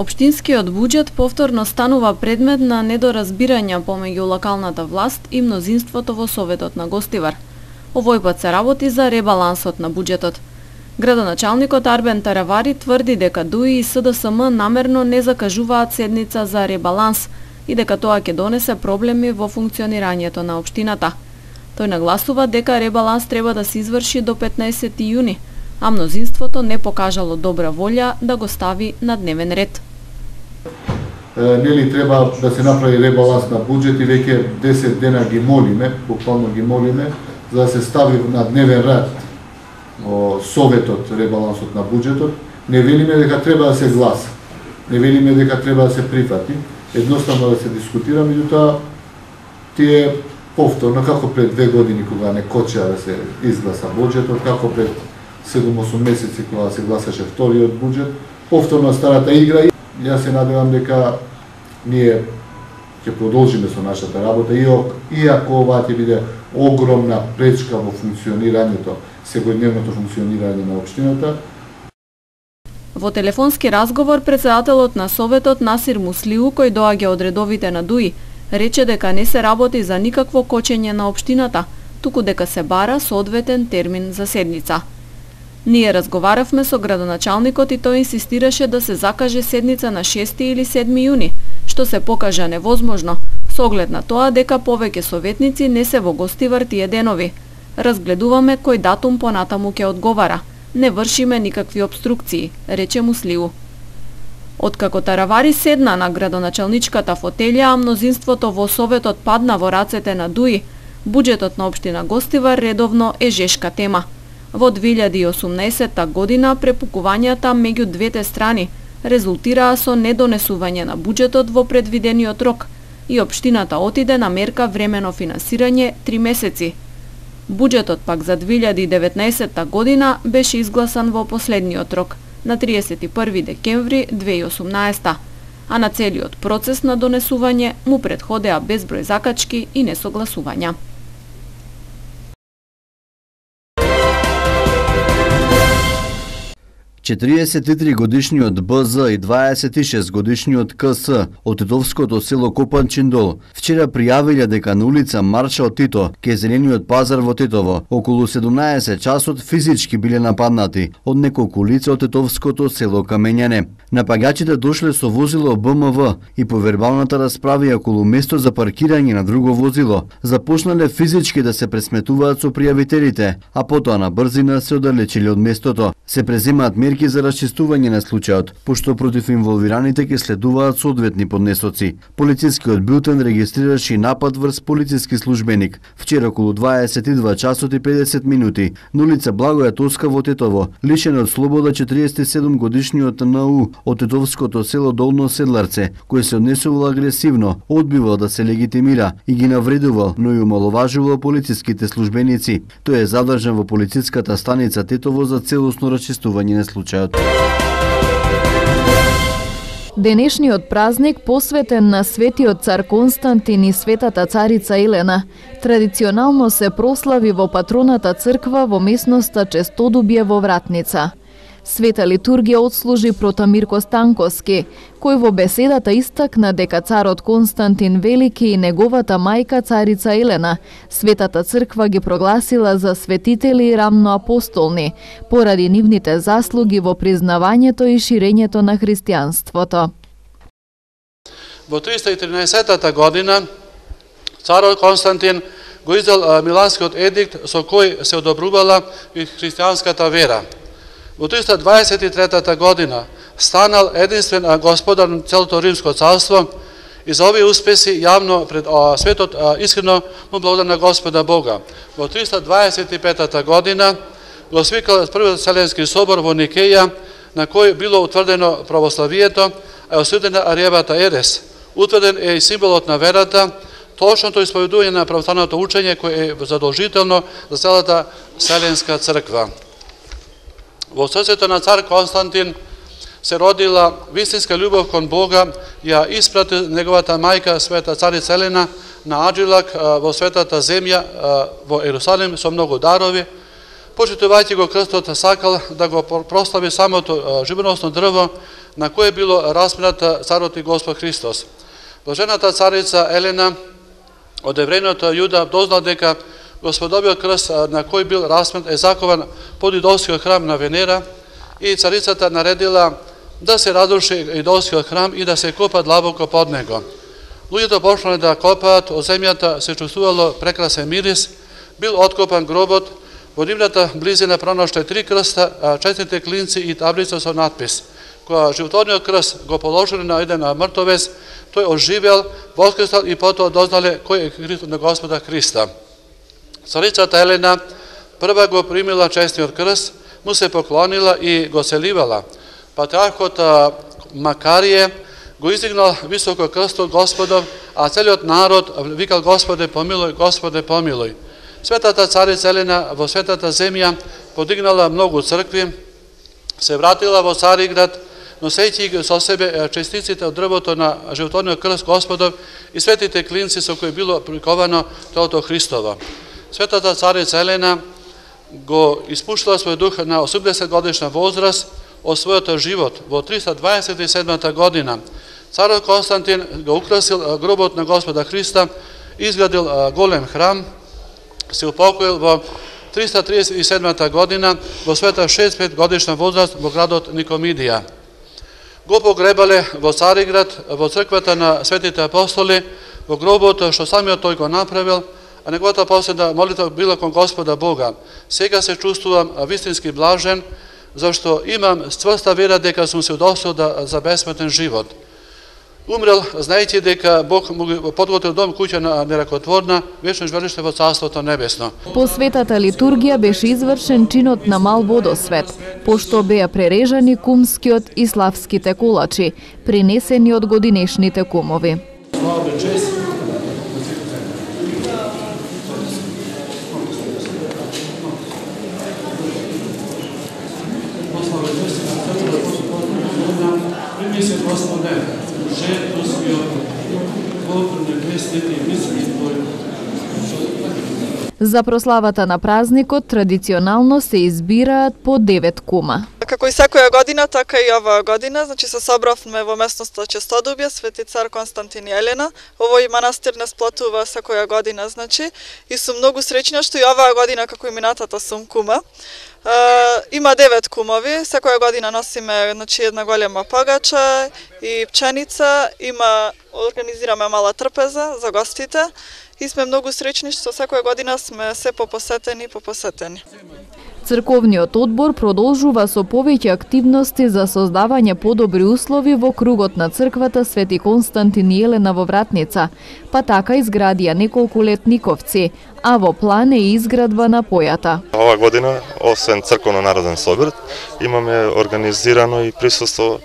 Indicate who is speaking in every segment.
Speaker 1: Обштинскиот буџет повторно станува предмет на недоразбирања помеѓу локалната власт и мнозинството во Советот на Гостивар. Овој пат се работи за ребалансот на буџетот. Градоначалникот Арбен Таравари тврди дека ДУИ и СДСМ намерно не закажуваат седница за ребаланс и дека тоа ќе донесе проблеми во функционирањето на општината. Тој нагласува дека ребаланс треба да се изврши до 15 јуни, а мнозинството не покажало добра волја да го стави на дневен ред.
Speaker 2: Нели треба да се направи ребаланс на буџет и веќе 10 дена ги молиме, буквално ги молиме, за да се стави на дневен ред Советот ребалансот на буџетот. Не велиме дека треба да се гласа, не велиме дека треба да се прифати, едноставно да се дискутира, меѓутоа тие повторно, како пред две години кога не кочеа да се изгласа буџетот, како пред 7-8 месеци кога се гласаше вториот буџет, повторно старата игра. Јас се надевам дека ние ќе продолжиме со нашата работа, иако ова ќе биде огромна пречка во функционирањето, секојдневното функционирање на општината.
Speaker 1: Во телефонски разговор председателот на Советот Насир Муслиу, кој доаѓа од редовите на ДУИ, рече дека не се работи за никакво кочење на општината, туку дека се бара соодветен термин за седница. Ние разговаравме со градоначалникот и тој инсистираше да се закаже седница на 6 или 7 јуни, што се покажа невозможно, со оглед на тоа дека повеќе советници не се во гостивар тие денови. Разгледуваме кој датум понатаму ќе одговара. Не вршиме никакви обструкции, рече Муслиу. Откако Таравари седна на градоначалничката фотелја, а мнозинството во Советот падна во рацете на Дуи, буџетот на Обштина Гостивар редовно е жешка тема. Во 2018 година препукувањата меѓу двете страни резултираа со недонесување на буџетот во предвидениот рок и општината отиде на мерка времено финансирање три месеци. Буџетот пак за 2019 година беше изгласан во последниот рок на 31 декември 2018 а на целиот процес на донесување му предходеа безброј закачки и несогласувања.
Speaker 3: 43 годишниот БЗ и 26 годишниот КС од Титовското село Копанчиндол вчера пријавиле дека на улица Маршал Тито, ке зелениот пазар во Титово, околу 17 часот физички биле нападнати од неколку лица од Титовското село Камењане. Напаѓачите дошле со возило БМВ и по вербалната расправи околу место за паркирање на друго возило, започнале физички да се пресметуваат со пријавителите, а потоа на брзина се оддалечиле од местото. Се преземаат мерки за расчистување на случајот, пошто против инволвираните ќе следуваат соодветни поднесоци. Полицискиот билтен регистрираше напад врз полициски службеник вчера околу 22 часот и 50 минути на улица Благоја Тоска во Тетово, лишен од слобода 47 годишниот НАУ од Тетовското село Долно Седларце, кој се однесувал агресивно, одбивал да се легитимира и ги навредувал, но и умаловажувал полициските службеници. Тој е задржан во полициската станица Тетово за целосно расчистување на случајот.
Speaker 4: Денешниот празник посветен на светиот цар Константин и светата царица Елена традиционално се прослави во патроната црква во местноста Честодубје во Вратница. Света литургија отслужи Протамирко Станковски, кој во беседата истакна дека царот Константин Велики и неговата мајка царица Елена, Светата црква ги прогласила за светители и рамноапостолни, поради нивните заслуги во признавањето и ширењето на христијанството.
Speaker 5: Во 313 година царот Константин го издал Миланскиот едикт со кој се одобрувала и христијанската вера. Во 323 година станал единствен господар на целото Римско царство и за овие успеси јавно пред а, светот а, искрено му благодар на Господа Бога. Во 325 година го свикал првиот Вселенски собор во Никеја, на кој било утврдено православието, а е осудена аријевата Ерес. Утврден е и символот на верата, точното исповедување на православното учење кој е задолжително за целата Вселенска црква. Во срцето на цар Константин се родила вистинска љубов кон Бога, ја испрати неговата мајка света царица Елена на Аджилак во светата земја во Ерусалим со многу дарови. Почитувајќи го крстот, сакал да го прослави самото живоносно дрво на кое било распината царот и Господ Христос. Блажената царица Елена од еврејното Јуда дознал дека Господовиот крст на кој бил расмет е закован под идолскиот храм на Венера и царицата наредила да се разруши идолскиот храм и да се копа длабоко под него. Луѓето почнале да копаат, од земјата се чувствувало прекрасен мирис, бил откопан гробот, во нивната близина проноште три крста, четирите клинци и таблица со надпис. Кога животниот крст го положили на еден мртовец, тој оживел, воскресал и потоа дознале кој е Христос на Господа Христа. Царицата Елена прва го примила честниот крст, му се поклонила и го селивала. Патриархот Макарие го издигнал високо крстот Господов, а целиот народ викал Господе помилуј, Господе помилуј. Светата царица Елена во светата земја подигнала многу цркви, се вратила во Цариград, носејќи со себе честиците од дрвото на животворниот крст Господов и светите клинци со кои било приковано телото Христово. Светата царица Елена го испуштила свој дух на 80 годишна возраст од својот живот во 327 година. Царот Константин го украсил гробот на Господа Христа, изградил голем храм, се упокоил во 337 година во света 65 годишна возраст во градот Никомидија. Го погребале во Цариград, во црквата на светите апостоли, во гробот што самиот тој го направил, а неговата последна молитва била кон Господа Бога. Сега се чувствувам вистински блажен, зашто имам стврста вера дека сум се удостоил да, за бесметен живот. Умрел, знаете дека Бог му подготвил дом куќа на неракотворна, вечно живелиште во Царството Небесно.
Speaker 4: По светата литургија беше извршен чинот на мал водосвет, пошто беа прережани кумскиот и славските кулачи, принесени од годинешните кумови. Слава чест
Speaker 5: се Господе, жертву свјото, Бог небесните и мисли Твои.
Speaker 4: За прославата на празникот традиционално се избираат по 9 кума.
Speaker 6: Како и секоја година, така и оваа година, значи се собравме во местноста Честодубје, Свети цар Константин и Елена. Овој манастир не сплатува секоја година, значи, и сум многу среќна што и оваа година, како и минатата, сум кума. Uh, има девет кумови, секоја година носиме значи, една голема погача и пченица, има организираме мала трпеза за гостите и сме многу среќни што секоја година сме се попосетени и попосетени.
Speaker 4: Црковниот одбор продолжува со повеќе активности за создавање подобри услови во кругот на црквата Свети Константин и Елена во Вратница, па така изградија неколку летниковци, а во план е изградба на појата.
Speaker 7: Ова година, освен црковно народен собир, имаме организирано и присуство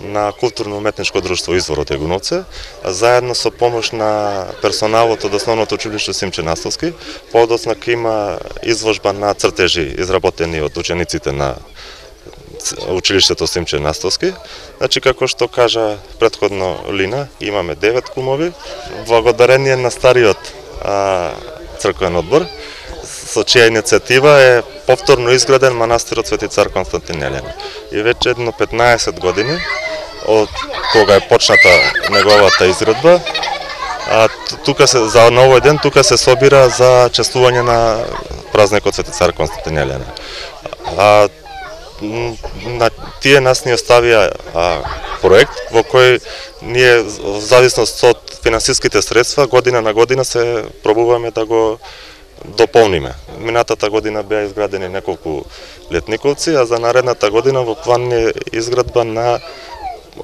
Speaker 7: на културно-уметничко друштво Извор од Егуновце, заедно со помош на персоналот од основното училиште Симче Настовски, подоцна има изложба на цртежи изработени од учениците на училиштето Симче Настовски. Значи, како што кажа предходно Лина, имаме девет кумови. Благодарение на стариот а, црквен одбор, со чија иницијатива е повторно изграден манастирот Свети цар Константин Елена. И веќе едно 15 години од кога е почната неговата изградба, а тука се за на овој ден тука се собира за чествување на празникот Свети цар Константин Елена. А на тие нас ни оставија а, проект во кој ние во зависност од финансиските средства година на година се пробуваме да го дополниме. Минатата година беа изградени неколку летниковци, а за наредната година во план е изградба на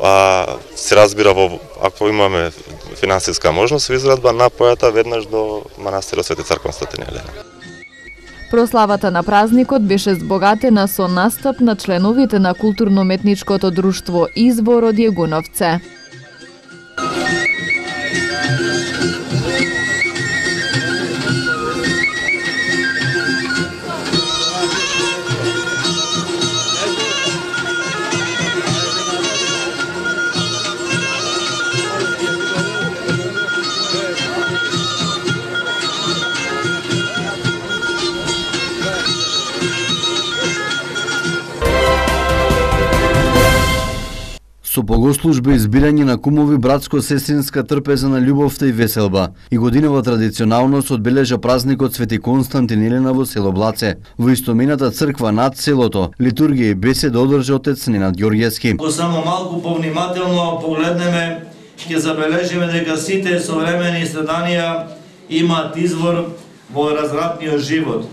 Speaker 7: а, се разбира во ако имаме финансиска можност изградба на појата веднаш до манастирот Свети цар Константин Елена.
Speaker 4: Прославата на празникот беше збогатена со настап на членовите на културно-метничкото друштво Извор од Јегуновце.
Speaker 3: Богослужба со погослужба избирање на кумови братско-сестринска трпеза на љубовта и веселба. И годинава традиционалност одбележа празникот Свети Константин Елена во село Блаце. Во истомената црква над селото, литургија и беседа одржа отец Ненад Георгиевски.
Speaker 8: Ако само малку повнимателно погледнеме, ќе забележиме дека сите современи страданија имаат извор во разратниот живот.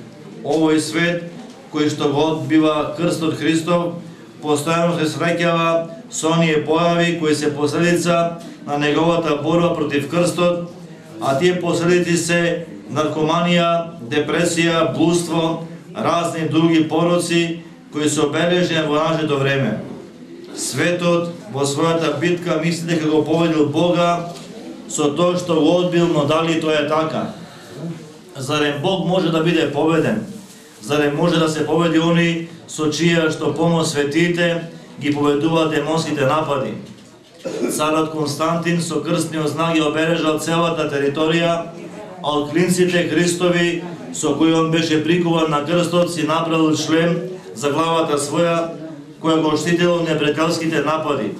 Speaker 8: Овој свет кој што го одбива крстот Христов, постојано се среќава со оние појави кои се последица на неговата борба против крстот, а тие последици се наркоманија, депресија, блудство, разни други пороци кои се обележени во нашето време. Светот во својата битка мисли дека го победил Бога со тоа што го одбил, но дали тоа е така? Зарем Бог може да биде победен? Зарем да може да се победи они со чија што помош светите ги победуваат демонските напади? Царот Константин со крстниот знак обережал целата територија, а од клинците Христови со кои он беше прикуван на крстот си направил шлем за главата своја која го штител од непријателските напади.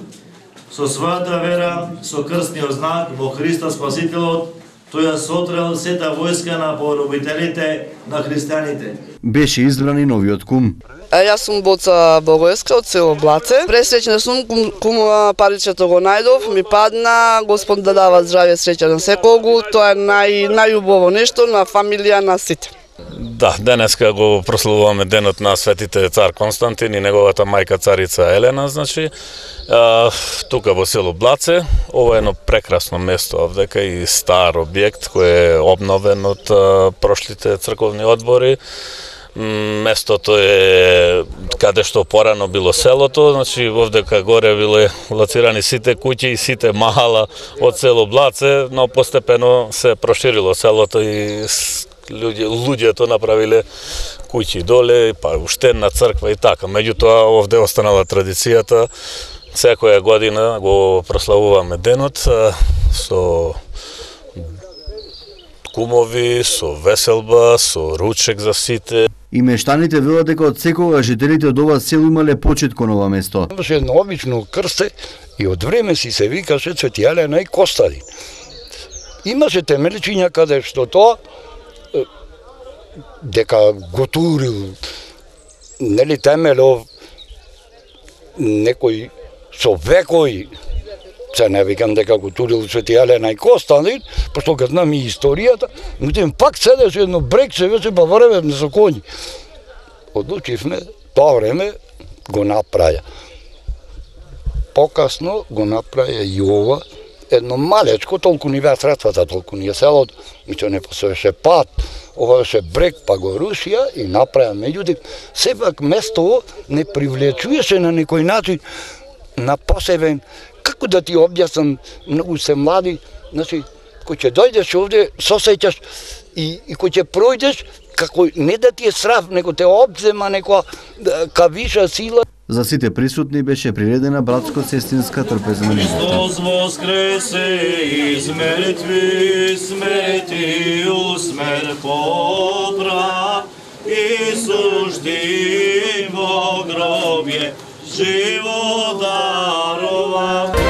Speaker 8: Со својата вера, со крстниот знак во Христа Спасителот, тој ја сотрел сета војска на поробителите на христијаните.
Speaker 3: Беше избран и новиот кум.
Speaker 9: А јас сум Боца Богоевска од село Блаце. Пресреќна сум кум, кум паричето го најдов, ми падна, Господ да дава здравје среќа на секогу, тоа е нај најубаво нешто на фамилија на сите.
Speaker 10: Да, денеска го прославуваме денот на светите цар Константин и неговата мајка царица Елена, значи, а, тука во село Блаце. Ова е едно прекрасно место овдека и стар објект кој е обновен од а, прошлите црковни одбори. Местото е каде што порано било селото, значи овдека горе биле лацирани сите куќи и сите махала од село Блаце, но постепено се проширило селото и луѓе, луѓето направиле куќи доле, па уште на црква и така. Меѓутоа, овде останала традицијата, секоја година го прославуваме денот со кумови, со веселба, со ручек за сите.
Speaker 3: И мештаните велат дека од секога жителите од ова село имале почит кон ова место.
Speaker 11: Имаше едно обично крсте и од време си се викаше Цвети Елена и Костадин. Имаше темеличиња каде што тоа дека го турил нели темелов некој со векој, се не викам дека го турил Свети Елена и Константин, пошто га знам и историјата, меѓутоа пак седеше едно брег се веќе време со коњи. Одлучивме тоа време го направја. Покасно го направја и ова, едно малечко, толку ни беа средствата, толку ни е селот, мислам не посоеше пат, ова беше брег, па го рушија и направија. Меѓутоа, сепак место не привлечуваше на некој начин на посебен, како да ти објаснам, многу се млади, значи, кој ќе дојдеш овде, сосеќаш и, и кој ќе пројдеш, како не да ти е срав, него те обзема некоја кавиша сила.
Speaker 3: За сите присутни беше приредена братско-сестринска трпезна
Speaker 8: Христос воскресе из мертви, смерти у усмер попра, и сужди во гробје, живо дарова.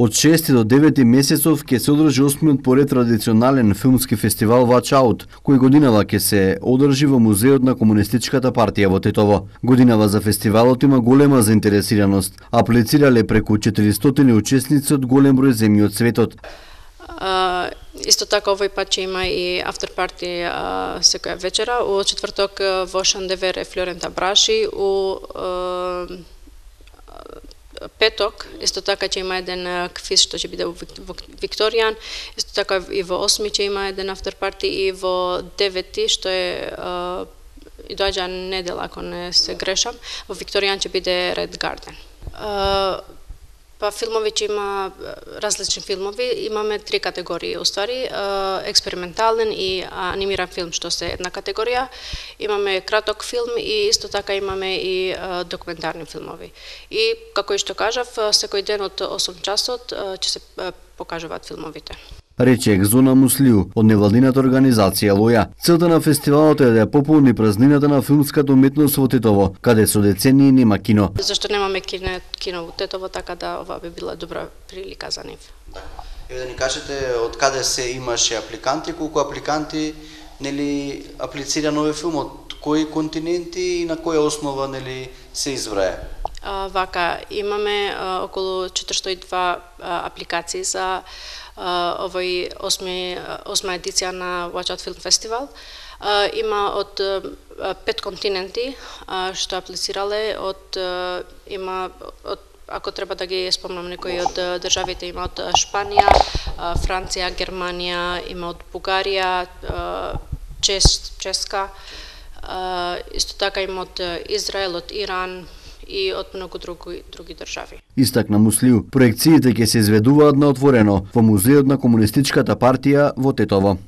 Speaker 3: Од 6 до 9 месецов ќе се одржи осмиот поред традиционален филмски фестивал Watch Out, кој годинава ќе се одржи во музеот на комунистичката партија во Тетово. Годинава за фестивалот има голема заинтересираност. Аплицирале преку 400 учесници од голем број земји од светот.
Speaker 12: Исто така овој пат ќе има и after party секоја вечера. У четврток во Шандевер е Флорента Браши, у а, петок, исто така ќе има еден квиз што ќе биде во Викторијан, исто така и во осми ќе има еден after парти и во 9 што е и доаѓа недела ако не се грешам, во Викторијан ќе биде Red Garden. Па филмови ќе има различни филмови, имаме три категории уствари, експериментален и анимиран филм што се една категорија, имаме краток филм и исто така имаме и документарни филмови. И како и што кажав, секој ден од 8 часот ќе се покажуваат филмовите
Speaker 3: рече Екзона Муслиу од невладината организација Лоја. Целта на фестивалот е да ја пополни празнината на филмската уметност во Тетово, каде со децении нема кино.
Speaker 12: Зашто немаме кино, кино во Тетово, така да ова би била добра прилика за нив.
Speaker 13: Да. Еве да ни кажете од каде се имаше апликанти, колку апликанти нели аплицира нови филм од кои континенти и на која основа нели се избрае?
Speaker 12: А, вака, имаме а, околу 402 а, апликации за овој осми, осма едиција на Watch Out Film Festival. Има од пет континенти што аплицирале, од има од ако треба да ги спомнам некои од државите, има од Шпанија, Франција, Германија, има од Бугарија, Чес, Ческа, исто така има од Израел, од Иран, и од многу други, други држави.
Speaker 3: Истакна Муслиу, проекциите ќе се изведуваат на отворено во Музеот на Комунистичката партија во Тетово.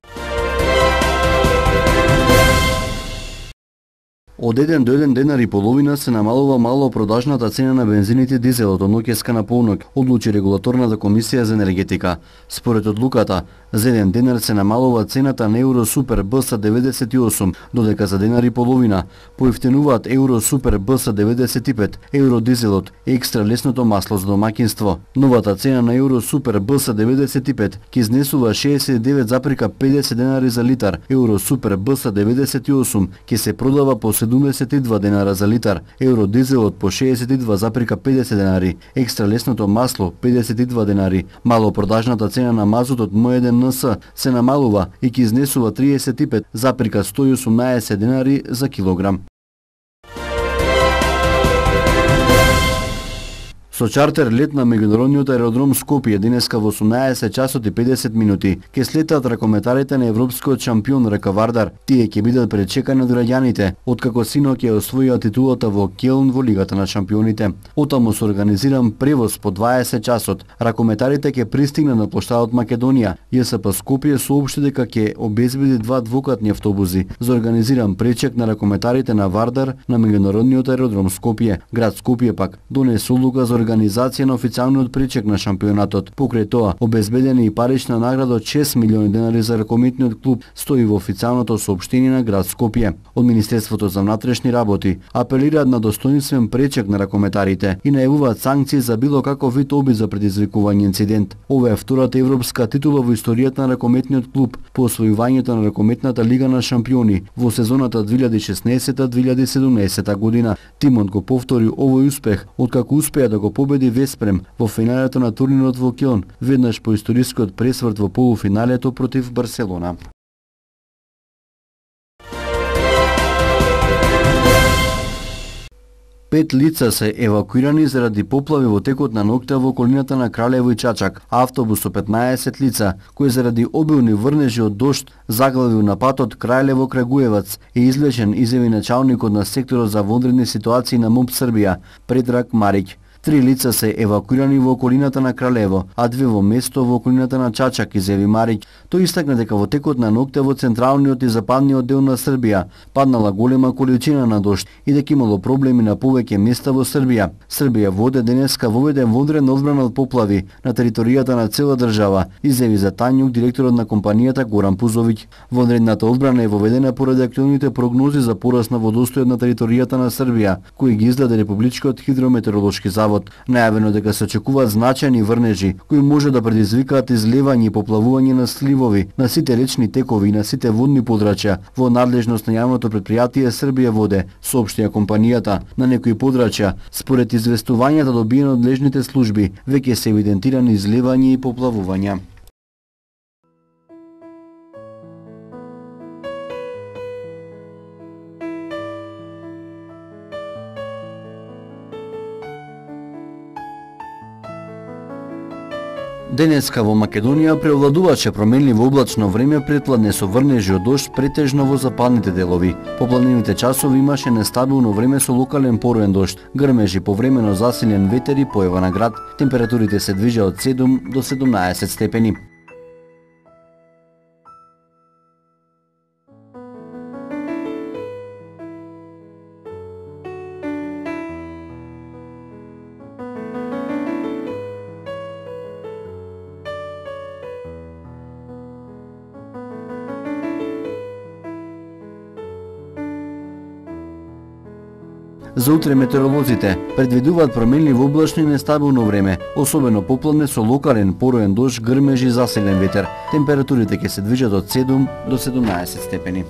Speaker 3: Од еден до еден денар и половина се намалува мало продажната цена на бензините дизелот од ноќеска на полнок, одлучи регулаторната комисија за енергетика. Според одлуката, за еден денар се намалува цената на Евро Супер БС 98, додека за денар и половина. Поевтенуваат Евро Супер БС 95, Евро дизелот екстра лесното масло за домакинство. Новата цена на Евро Супер БС 95 ќе изнесува 69,50 денари за литар, Евро Супер БС 98 ќе се продава по 72 денара за литар, евро дизелот по 62,50 денари, екстра лесното масло 52 денари, малопродажната цена на мазутот М1 НС се намалува и ќе изнесува 35,118 денари за килограм. Со чартер лет на меѓународниот аеродром Скопје денеска во 18 часот и 50 минути ќе слетат ракометарите на европскиот шампион Река Вардар. Тие ќе бидат пречекани од граѓаните, откако сино ќе освоија титулата во Келн во Лигата на шампионите. Отаму се организиран превоз по 20 часот. Ракометарите ќе пристигнат на плоштадот Македонија. ЈСП Скопје соопшти дека ќе обезбеди два двукатни автобуси за организиран пречек на ракометарите на Вардар на меѓународниот аеродром Скопје. Град Скопје пак донесе одлука за организација на официјалниот причек на шампионатот. Покрај тоа, обезбедени и парична награда од 6 милиони денари за ракометниот клуб стои во официјалното соопштение на град Скопје. Од Министерството за внатрешни работи апелираат на достоинствен пречек на ракометарите и најавуваат санкции за било каков вид обид за предизвикување инцидент. Ова е втората европска титула во историјата на ракометниот клуб по освојувањето на ракометната лига на шампиони во сезоната 2016-2017 година. Тимот го повтори овој успех откако успеа да го победи Веспрем во финалето на турнирот во Кјон, веднаш по историскиот пресврт во полуфиналето против Барселона. Пет лица се евакуирани заради поплави во текот на ноќта во околината на Кралево и Чачак. Автобус со 15 лица, кои заради обилни врнежи од дошт заглавил на патот Кралево Крагуевац е извлечен изјави началникот на секторот за вонредни ситуации на МУП Србија, Предрак Марик. Три лица се евакуирани во околината на Кралево, а две во место во околината на Чачак, изјави Марич. Тој истакна дека во текот на ноќта во централниот и западниот дел на Србија паднала голема количина на дожд и дека имало проблеми на повеќе места во Србија. Србија воде денеска воведе вонреден одбрана од поплави на територијата на цела држава, изјави за Тањук директорот на компанијата Горан Пузовиќ. Вонредната одбрана е воведена поради актуелните прогнози за пораст на водостојот на територијата на Србија, кои ги издаде Републичкиот хидрометеоролошки завод завод. Најавено дека се очекуваат значајни врнежи кои може да предизвикаат изливање и поплавување на сливови на сите речни текови и на сите водни подрачја во надлежност на јавното предпријатие Србија воде, соопштија компанијата. На некои подрачја, според известувањата добиени од лежните служби, веќе се евидентирани изливање и поплавувања. Денеска во Македонија преовладуваше променливо облачно време пред со врнежи од дожд претежно во западните делови. По планивните часови имаше нестабилно време со локален пороен дожд, грмежи повремено засилен ветер и појава на град. Температурите се движа од 7 до 17 степени. За утре метеоролозите предвидуваат променливо облачно и нестабилно време, особено попладне со локален пороен дожд, грмеж и засилен ветер. Температурите ќе се движат од 7 до 17 степени.